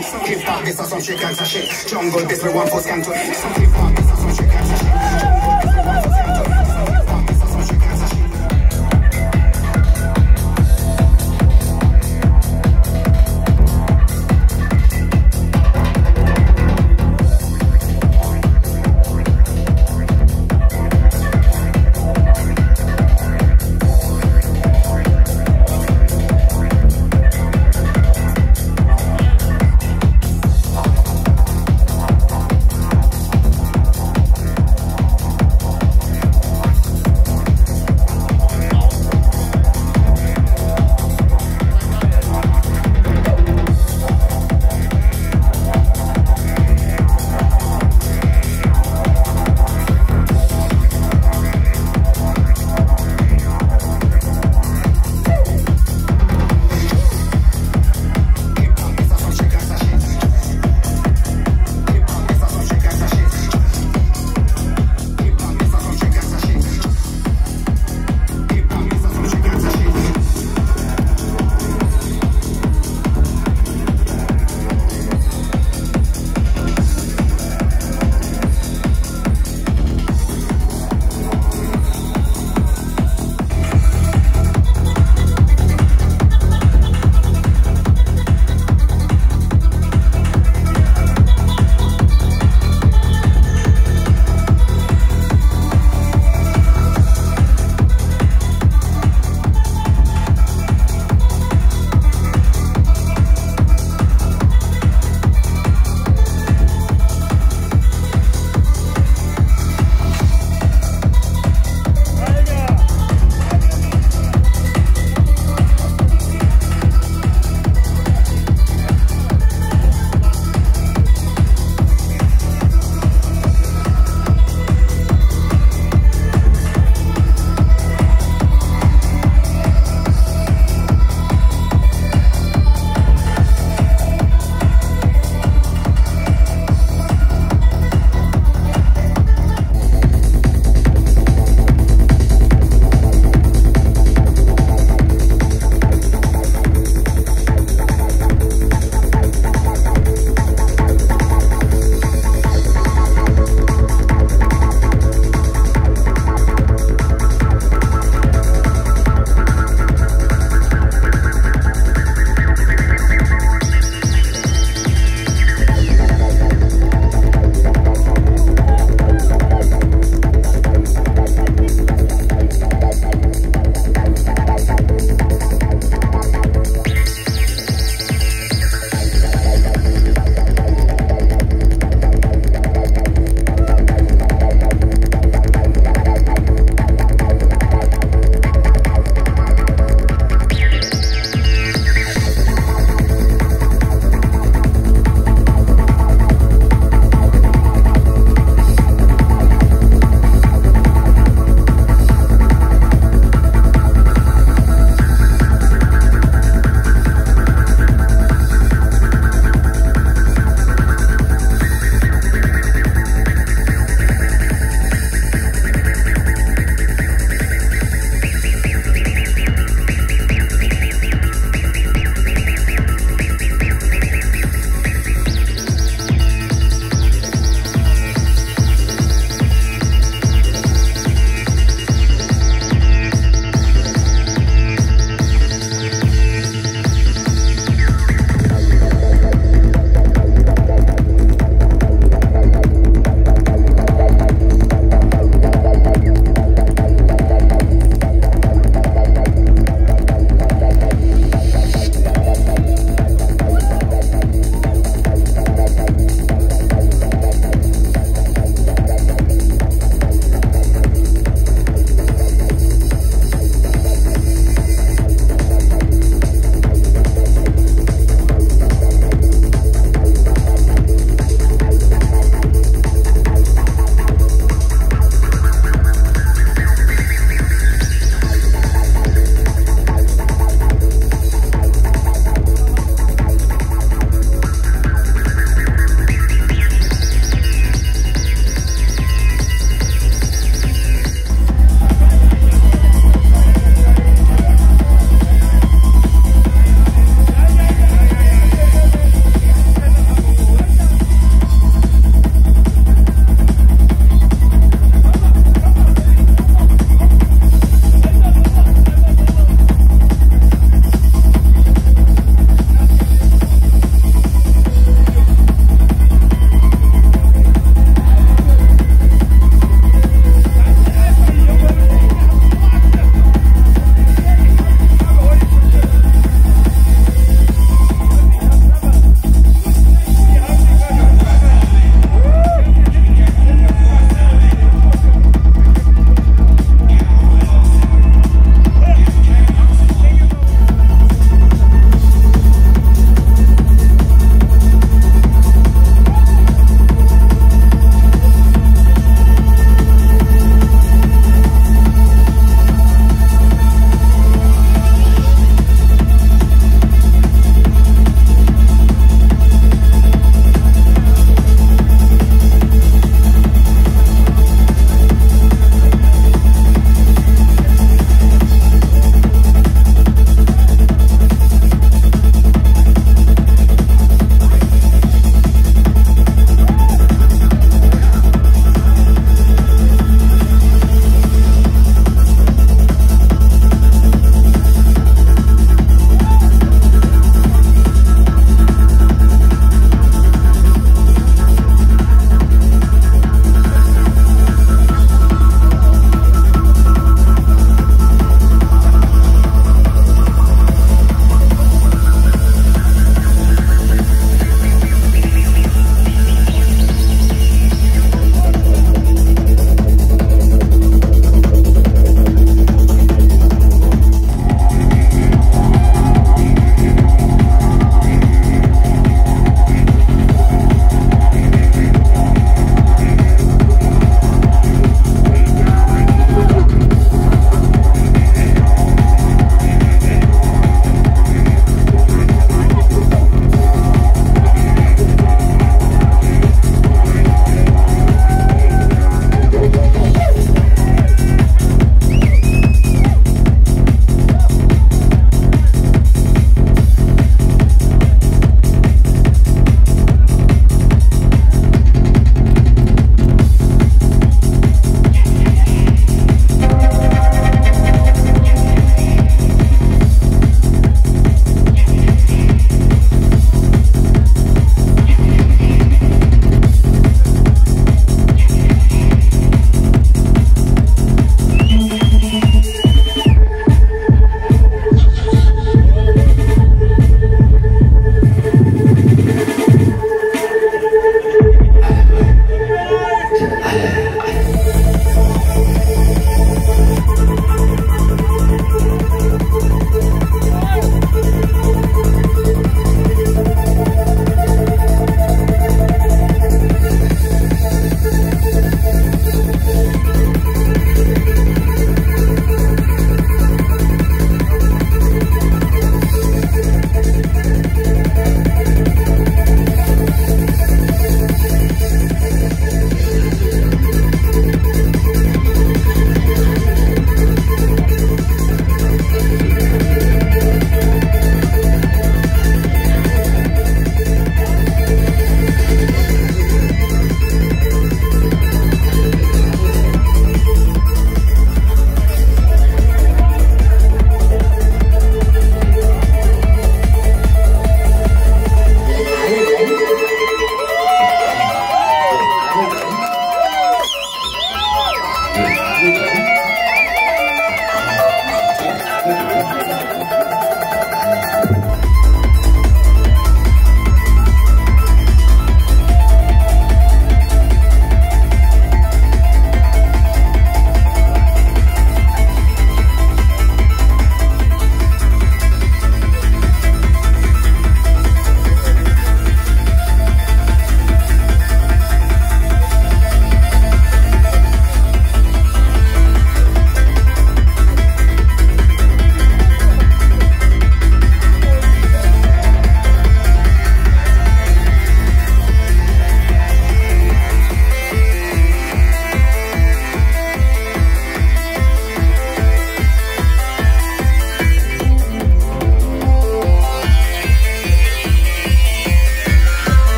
eat. Hip hop, this is some shit gangs of shit. Jungle, this we want for scan to eat. Hip hop, this is some shit gangs of